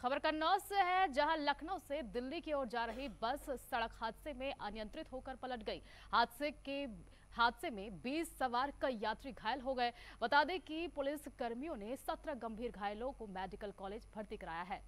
खबर कन्नौज से है, जहाँ लखनऊ से दिल्ली की ओर जा रही बस सड़क हादसे में अनियंत्रित होकर पलट गई। हादसे के, हादसे में 20 सवार कई यात्री घायल हो गए। बता दें कि पुलिस कर्मियों ने 17 गंभीर घायलों को मेडिकल कॉलेज भर्ती कराया है।